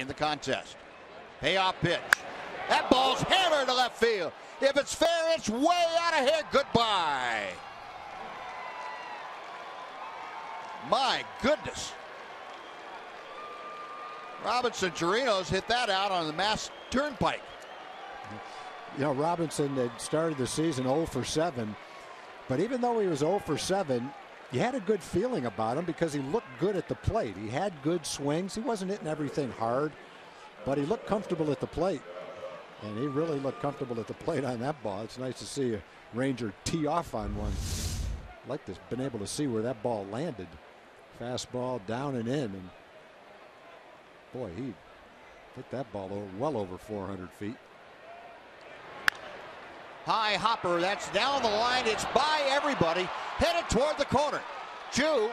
in the contest. Payoff pitch. That ball's hammered to left field. If it's fair, it's way out of here. Goodbye. My goodness. Robinson Chirinos hit that out on the Mass Turnpike. You know, Robinson had started the season 0 for 7, but even though he was 0 for 7, you had a good feeling about him because he looked good at the plate. He had good swings. He wasn't hitting everything hard, but he looked comfortable at the plate. And he really looked comfortable at the plate on that ball. It's nice to see a Ranger tee off on one. I'd like to been able to see where that ball landed. Fastball down and in. And boy, he hit that ball well over 400 feet. High hopper, that's down the line. It's by everybody, headed toward the corner. Choo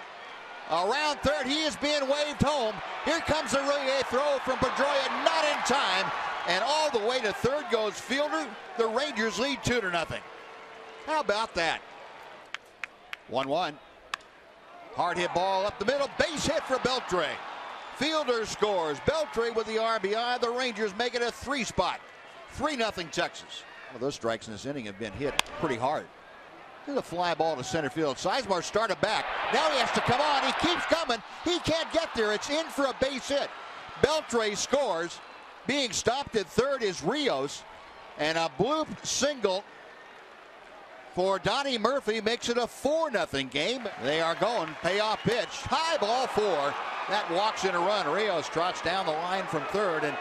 around third, he is being waved home. Here comes the relay throw from Pedroia, not in time. And all the way to third goes Fielder. The Rangers lead two to nothing. How about that? 1 1. Hard hit ball up the middle. Base hit for Beltre. Fielder scores. Beltre with the RBI. The Rangers make it a three spot. 3 0 Texas. Of those strikes in this inning have been hit pretty hard. Here's a fly ball to center field. Sizemore started back. Now he has to come on. He keeps coming. He can't get there. It's in for a base hit. Beltre scores. Being stopped at third is Rios. And a bloop single for Donnie Murphy makes it a 4 0 game. They are going payoff pitch. High ball four. That walks in a run. Rios trots down the line from third. And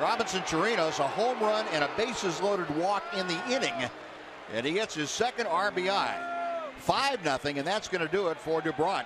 Robinson Chirinos, a home run and a bases loaded walk in the inning. And he gets his second RBI. 5 0, and that's going to do it for Doubront.